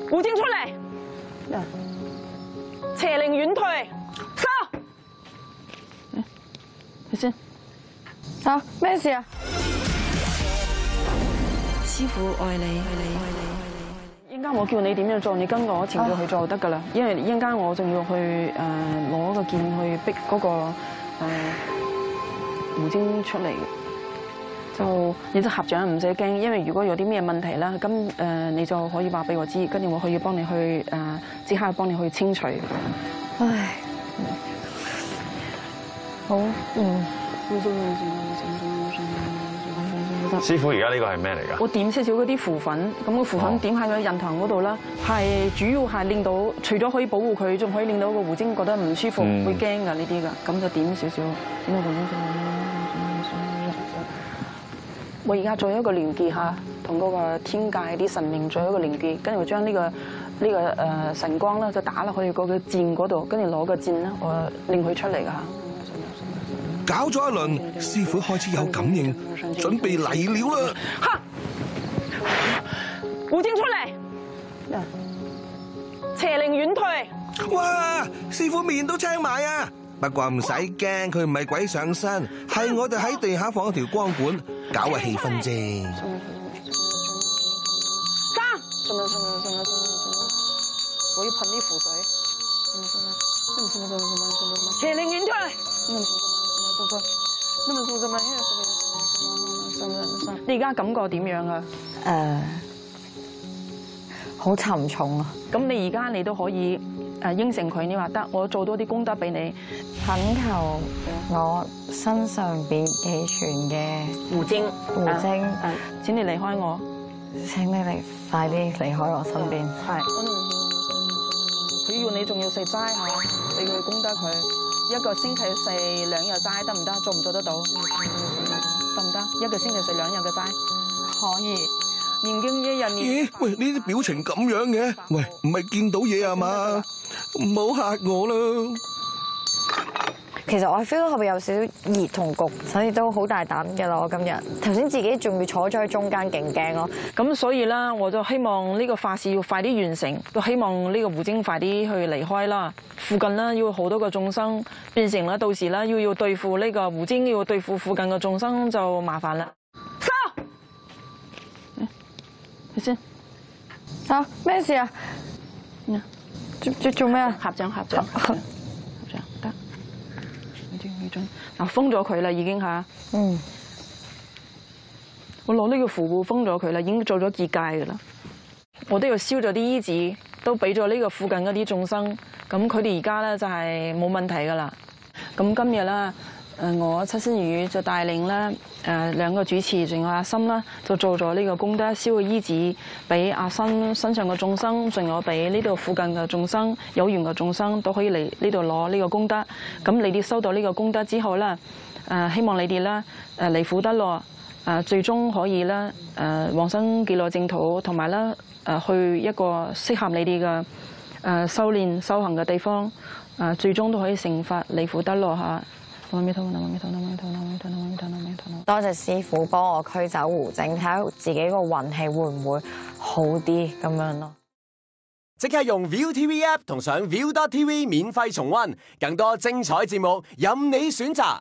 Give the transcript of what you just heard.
胡晶出嚟，邪靈遠退，收。你先，啊，咩事啊？師傅愛你，一陣間我叫你點樣做，你跟我程序去做就得㗎啦。因為一陣間我仲要去誒攞個劍去逼嗰、個誒、胡晶出嚟嘅。就你就合掌唔使驚，因為如果有啲咩問題啦，咁誒你就可以話俾我知，跟住我可以幫你去誒即刻幫你去清除。唉，好，嗯，師傅而家呢個係咩嚟㗎？我點少少嗰啲浮粉，咁個浮粉點喺個印堂嗰度啦，係主要係令到除咗可以保護佢，仲可以令到個胡精覺得唔舒服，會驚㗎呢啲㗎，咁就點少少，點到胡晶我而家做一個連結嚇，同嗰個天界啲神明做一個連結，跟住我將呢個呢個誒神光咧就打落去嗰個箭嗰度，跟住攞個箭咧，我令佢出嚟㗎嚇。搞咗一輪，師傅開始有感應，準備嚟料啦。哈！胡晶出嚟，邪靈遠退。哇！師傅面都青埋啊！不過唔使驚，佢唔係鬼上身，係我哋喺地下放一條光管，搞個氣氛啫。我要噴啲符水。你而家感覺點樣啊？誒，好沉重啊！咁你而家你都可以誒應承佢，你話得，我做多啲功德俾你。懇求我身上邊寄存嘅胡精，胡晶誒，請你離開我。請你嚟快啲離開我身邊。係。佢要你仲要食齋嚇，俾佢功德佢。一個星期食兩日齋得唔得？做唔做得到？得唔得？一個星期食兩日嘅齋，可以。念經一日。咦？喂，呢啲表情咁樣嘅，喂，唔係見到嘢啊嘛？唔好嚇我啦！其實我 feel 到後邊有少少熱同焗，所以都好大膽嘅啦。我今日頭先自己仲要坐咗喺中間，勁驚咯。咁所以啦，我就希望呢個法事要快啲完成，都希望呢個胡晶快啲去離開啦。附近啦要好多個眾生變成啦，到時啦要要對付呢個胡晶，要對付附近嘅眾生就麻煩啦。收，你先，啊，咩事啊？嗯做做做咩啊？合掌合掌，合掌得。呢啲呢種嗱封咗佢啦，已經嚇。嗯，我攞呢個符布封咗佢啦，已經做咗結界噶啦。我都要燒咗啲衣紙，都俾咗呢個附近嗰啲眾生。咁佢哋而家咧就係冇問題噶啦。咁今日咧，誒我七仙魚就帶領咧誒兩個主持，仲有阿心啦，就做咗呢個功德燒嘅衣紙，俾阿心身上嘅眾生，仲有俾呢度附近嘅眾生、有緣嘅眾生都可以嚟呢度攞呢個功德。咁你哋收到呢個功德之後咧，誒希望你哋咧誒離苦得樂。誒最終可以咧誒往生極樂淨土，同埋咧誒去一個適合你哋嘅誒修練修行嘅地方，誒最終都可以成佛嚟苦得樂嚇。南無阿彌陀佛，南無阿彌陀佛，南無阿彌陀佛，南無阿彌陀佛，南無阿彌陀佛，南無阿彌陀佛。多謝師傅幫我驅走胡精，睇下自己個運氣會唔會好啲咁樣咯。即刻用 View TV App 同上 view.tv 免費重温更多精彩節目，任你選擇。